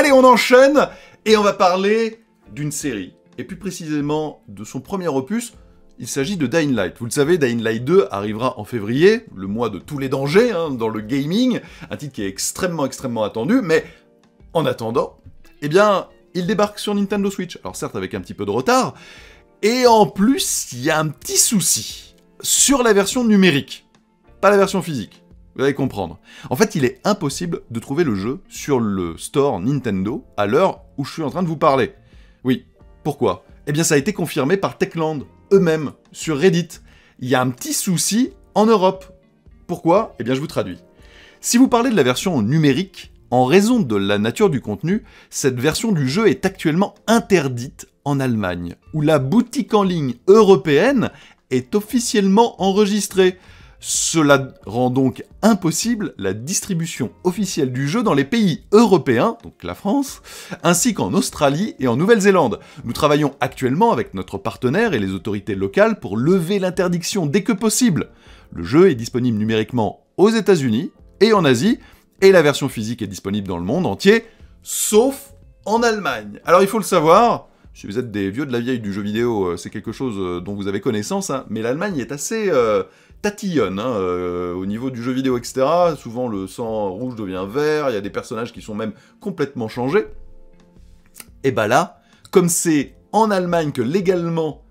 Allez, on enchaîne et on va parler d'une série, et plus précisément de son premier opus. Il s'agit de Dying Light. Vous le savez, Dying Light 2 arrivera en février, le mois de tous les dangers hein, dans le gaming, un titre qui est extrêmement extrêmement attendu, mais en attendant, eh bien, il débarque sur Nintendo Switch. Alors certes avec un petit peu de retard, et en plus, il y a un petit souci sur la version numérique, pas la version physique. Vous allez comprendre. En fait, il est impossible de trouver le jeu sur le store Nintendo à l'heure où je suis en train de vous parler. Oui, pourquoi? Eh bien, ça a été confirmé par Techland eux-mêmes sur Reddit. Il y a un petit souci en Europe. Pourquoi? Eh bien, je vous traduis. Si vous parlez de la version numérique, en raison de la nature du contenu, cette version du jeu est actuellement interdite en Allemagne, où la boutique en ligne européenne est officiellement enregistrée. Cela rend donc impossible la distribution officielle du jeu dans les pays européens, donc la France, ainsi qu'en Australie et en Nouvelle-Zélande. Nous travaillons actuellement avec notre partenaire et les autorités locales pour lever l'interdiction dès que possible. Le jeu est disponible numériquement aux États-Unis et en Asie, et la version physique est disponible dans le monde entier, sauf en Allemagne. Alors il faut le savoir, si vous êtes des vieux de la vieille du jeu vidéo, euh, c'est quelque chose euh, dont vous avez connaissance, hein, mais l'Allemagne est assez euh, tatillonne hein, au niveau du jeu vidéo, etc. Souvent le sang rouge devient vert, il y a des personnages qui sont même complètement changés. Et bah là, comme c'est en Allemagne que légalement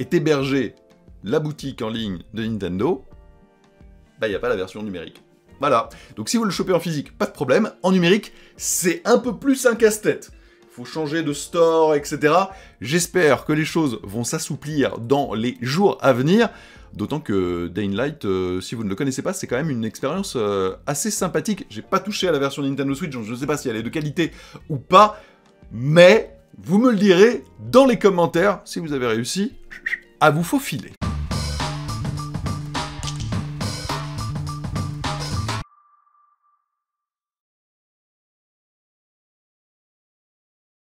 est hébergée la boutique en ligne de Nintendo, bah il n'y a pas la version numérique. Voilà. Donc si vous le chopez en physique, pas de problème. En numérique, c'est un peu plus un casse-tête faut changer de store, etc. J'espère que les choses vont s'assouplir dans les jours à venir. D'autant que Dying Light, euh, si vous ne le connaissez pas, c'est quand même une expérience euh, assez sympathique. J'ai pas touché à la version Nintendo Switch, je ne sais pas si elle est de qualité ou pas, mais vous me le direz dans les commentaires si vous avez réussi à vous faufiler.